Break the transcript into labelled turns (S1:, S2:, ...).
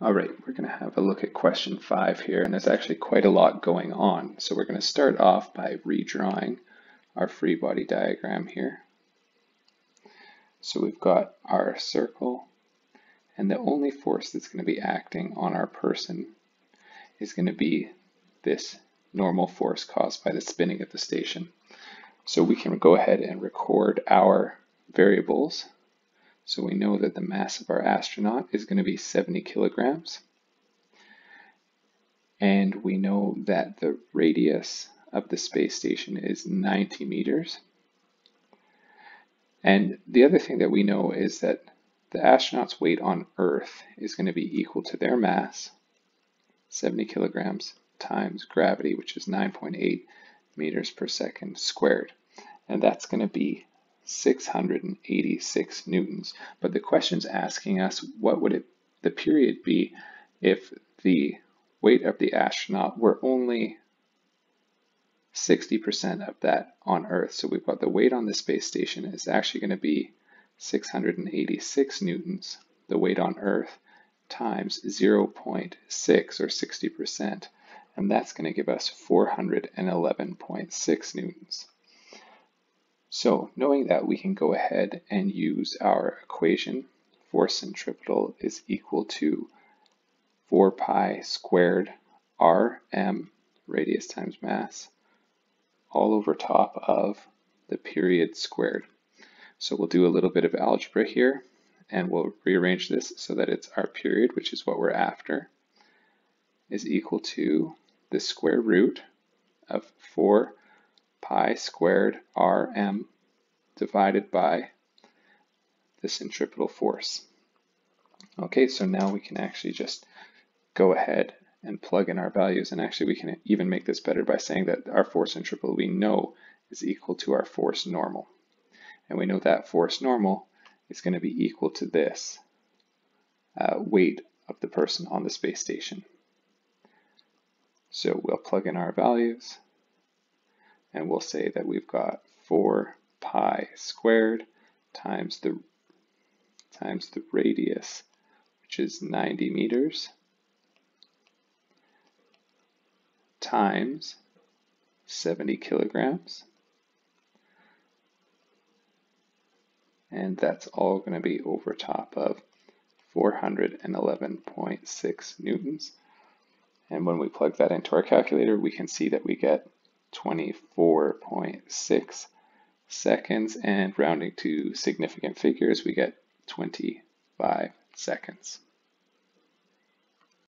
S1: All right, we're going to have a look at question five here, and there's actually quite a lot going on. So we're going to start off by redrawing our free body diagram here. So we've got our circle, and the only force that's going to be acting on our person is going to be this normal force caused by the spinning of the station. So we can go ahead and record our variables so we know that the mass of our astronaut is going to be 70 kilograms. And we know that the radius of the space station is 90 meters. And the other thing that we know is that the astronaut's weight on Earth is going to be equal to their mass, 70 kilograms, times gravity, which is 9.8 meters per second squared. And that's going to be 686 newtons. But the question's asking us what would it, the period be if the weight of the astronaut were only 60% of that on Earth. So we've got the weight on the space station is actually going to be 686 newtons, the weight on Earth, times 0.6 or 60%. And that's going to give us 411.6 newtons. So knowing that, we can go ahead and use our equation. Force centripetal is equal to 4 pi squared rm, radius times mass, all over top of the period squared. So we'll do a little bit of algebra here, and we'll rearrange this so that it's our period, which is what we're after, is equal to the square root of 4 pi squared rm divided by the centripetal force. Okay, so now we can actually just go ahead and plug in our values. And actually we can even make this better by saying that our force centripetal we know is equal to our force normal. And we know that force normal is going to be equal to this uh, weight of the person on the space station. So we'll plug in our values and we'll say that we've got 4 pi squared times the times the radius, which is 90 meters, times 70 kilograms. And that's all going to be over top of 411.6 newtons. And when we plug that into our calculator, we can see that we get 24.6 seconds, and rounding to significant figures, we get 25 seconds.